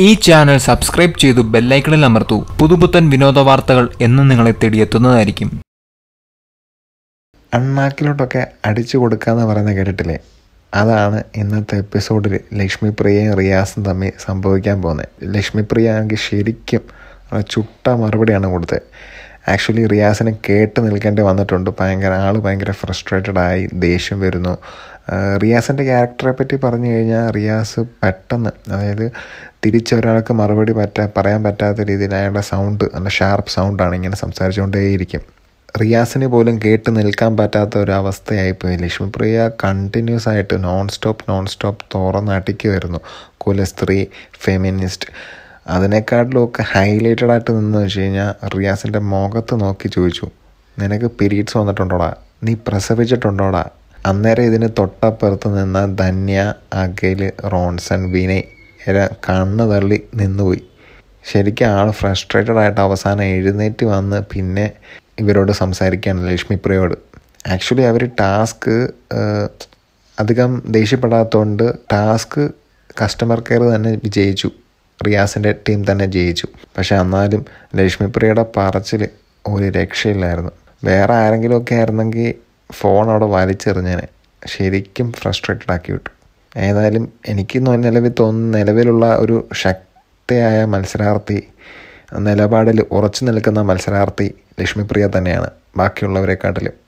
ഈ channel subscribe ചെയ്തു ബെല്ലൈക്കണിൽ അമർത്തൂ. പുതുപുത്തൻ വിനോദ വാർത്തകൾ എന്ന് നിങ്ങളെ തേടിയെത്തുന്നതായിരിക്കും. അണ്ണാക്കിലോട്ടൊക്കെ അടിച്ചു കൊടുക്കാന്ന് പറയുന്നത് കേട്ടിട്ടില്ലേ? അതാണ് ഇന്നത്തെ എപ്പിസോഡിൽ ലക്ഷ്മി പ്രിയയും റിയാസും തമ്മിൽ സംഭവിക്കാൻ പോകുന്നത്. ലക്ഷ്മി പ്രിയ ആണെങ്കിൽ ശരിക്കും ചുട്ട മറുപടിയാണ് കൊടുത്തത്. ആക്ച്വലി റിയാസിനെ കേട്ട് നിൽക്കേണ്ടി വന്നിട്ടുണ്ട്. ഭയങ്കര ആൾ ഭയങ്കര ഫ്രസ്ട്രേറ്റഡ് ആയി ദേഷ്യം വരുന്നു. റിയാസിന്റെ ക്യാരക്ടറെ പറ്റി പറഞ്ഞു കഴിഞ്ഞാൽ റിയാസ് പെട്ടെന്ന് അതായത് തിരിച്ചൊരാൾക്ക് മറുപടി പറ്റാ പറയാൻ പറ്റാത്ത രീതിയിൽ അയാളുടെ സൗണ്ട് നല്ല ഷാർപ്പ് സൗണ്ടാണ് ഇങ്ങനെ സംസാരിച്ചുകൊണ്ടേയിരിക്കും. റിയാസിന് പോലും കേട്ട് നിൽക്കാൻ പറ്റാത്ത ഒരു അവസ്ഥയായിപ്പോയി. ലക്ഷ്മിപ്രിയ കണ്ടിന്യൂസ് ആയിട്ട് നോൺ സ്റ്റോപ്പ് നോൺ സ്റ്റോപ്പ് തുറന്നടിക്കുമായിരുന്നു കുലസ്ത്രീ ഫെമിനിസ്റ്റ് അതിനെക്കാട്ടിലും ഒക്കെ ഹൈലൈറ്റഡ് ആയിട്ട് നിന്ന് വെച്ച് കഴിഞ്ഞാൽ റിയാസിന്റെ മുഖത്ത് നോക്കി ചോദിച്ചു നിനക്ക് പീരീഡ്സ് വന്നിട്ടുണ്ടോടാ? നീ പ്രസവിച്ചിട്ടുണ്ടോടാ? അന്നേരം ഇതിന് തൊട്ടപ്പുറത്ത് നിന്ന ധന്യ അഖിൽ റോൺസൺ വിനയ് കണ്ണ് തള്ളി നിന്നുപോയി. ശരിക്കും ആൾ ഫ്രസ്ട്രേറ്റഡ് ആയിട്ട് അവസാനം എഴുന്നേറ്റ് വന്ന് പിന്നെ ഇവരോട് സംസാരിക്കുകയാണ് ലക്ഷ്മിപ്രിയോട്. ആക്ച്വലി അവർ ടാസ്ക് അധികം ദേഷ്യപ്പെടാത്തതുകൊണ്ട് ടാസ്ക് കസ്റ്റമർ കെയർ തന്നെ വിജയിച്ചു. റിയാസിന്റെ ടീം തന്നെ ജയിച്ചു. പക്ഷേ എന്നാലും ലക്ഷ്മിപ്രിയയുടെ പറച്ചിൽ ഒരു രക്ഷയില്ലായിരുന്നു. വേറെ ആരെങ്കിലുമൊക്കെ ആയിരുന്നെങ്കിൽ ഫോൺ അവിടെ വലിച്ചെറിഞ്ഞേനെ. ശരിക്കും ഫ്രസ്ട്രേറ്റഡ് ആക്കി വിട്ടു. ഏതായാലും എനിക്ക് നിലവിൽ തോന്നുന്ന നിലവിലുള്ള ഒരു ശക്തയായ മത്സരാർത്ഥി നിലപാടിൽ ഉറച്ചു നിൽക്കുന്ന മത്സരാർത്ഥി ലക്ഷ്മിപ്രിയ തന്നെയാണ്. ബാക്കിയുള്ളവരെക്കാട്ടിലും.